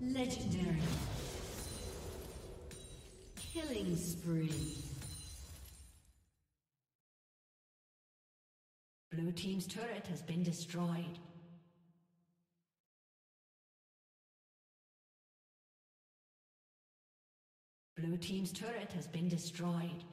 Legendary. Killing spree. Blue Team's turret has been destroyed. Blue Team's turret has been destroyed.